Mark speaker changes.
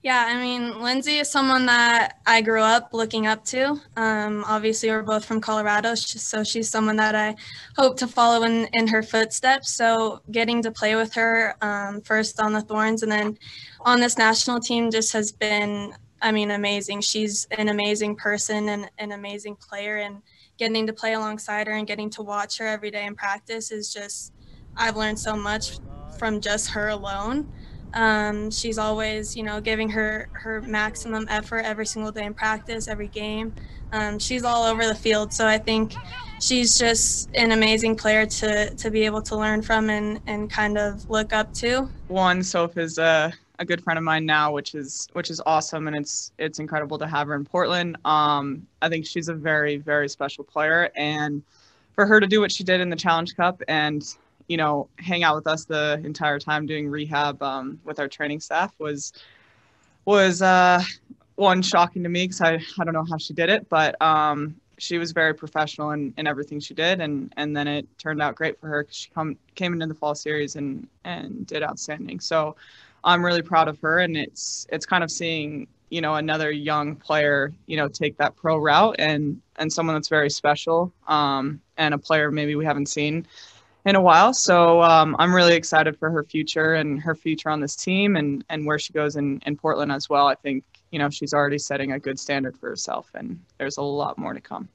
Speaker 1: Yeah, I mean, Lindsey is someone that I grew up looking up to. Um, obviously, we're both from Colorado, so she's someone that I hope to follow in, in her footsteps. So, getting to play with her um, first on the Thorns and then on this national team just has been, I mean, amazing. She's an amazing person and an amazing player, and getting to play alongside her and getting to watch her every day in practice is just, I've learned so much from just her alone. Um, she's always, you know, giving her her maximum effort every single day in practice, every game. Um, she's all over the field, so I think she's just an amazing player to to be able to learn from and and kind of look up to.
Speaker 2: One, Soph is a, a good friend of mine now, which is which is awesome, and it's it's incredible to have her in Portland. Um, I think she's a very very special player, and for her to do what she did in the Challenge Cup and you know, hang out with us the entire time doing rehab um, with our training staff was was uh, one shocking to me because I, I don't know how she did it, but um, she was very professional in, in everything she did, and and then it turned out great for her because she come came into the fall series and and did outstanding. So I'm really proud of her, and it's it's kind of seeing you know another young player you know take that pro route and and someone that's very special um, and a player maybe we haven't seen in a while. So um, I'm really excited for her future and her future on this team and, and where she goes in, in Portland as well. I think, you know, she's already setting a good standard for herself and there's a lot more to come.